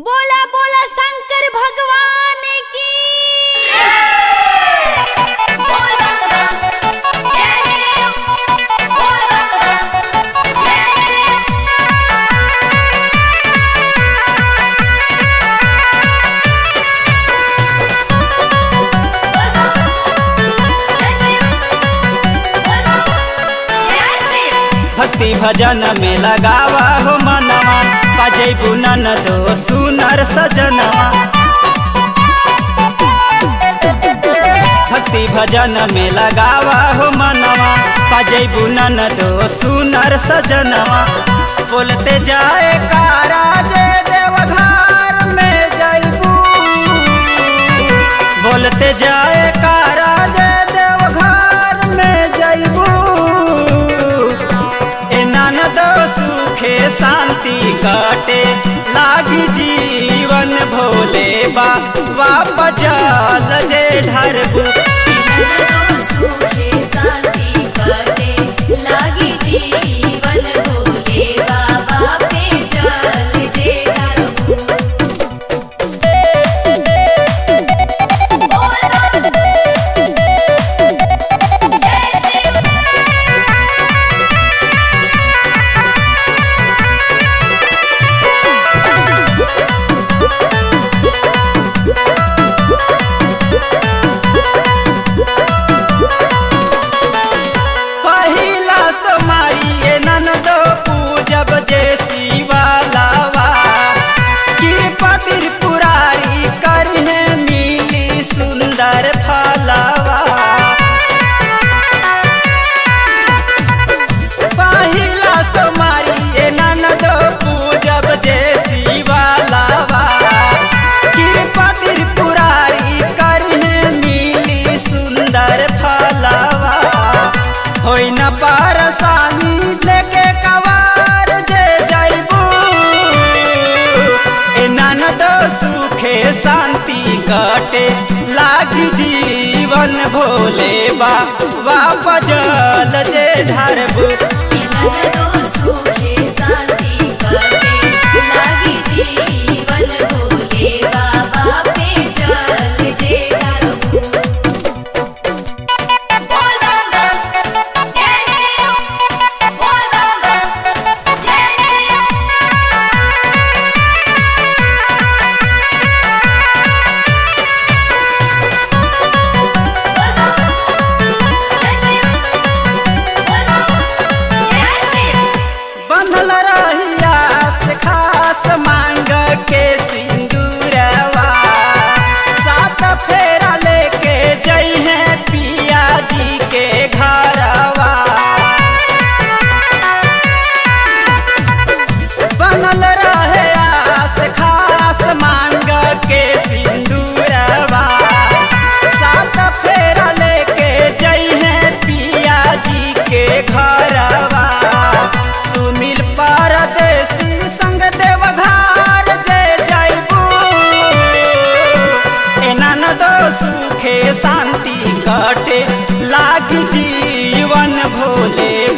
¡Bola! भजन में लगावा हो मनवा बजेबू नन दो सुनर सजनवा। भक्ति भजन में लगावा हो मनवा बजेबू नन दो सुनर सजनवा। बोलते जाए का शांति काटे लागी जीवन भोले बा वाप जल जे ढरबू। कटे। लाग जीवन भोले बा बजल जे धरबू।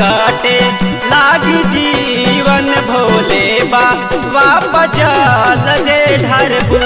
काटे लाग जीवन भोले बा वापस जल जे ढरबू।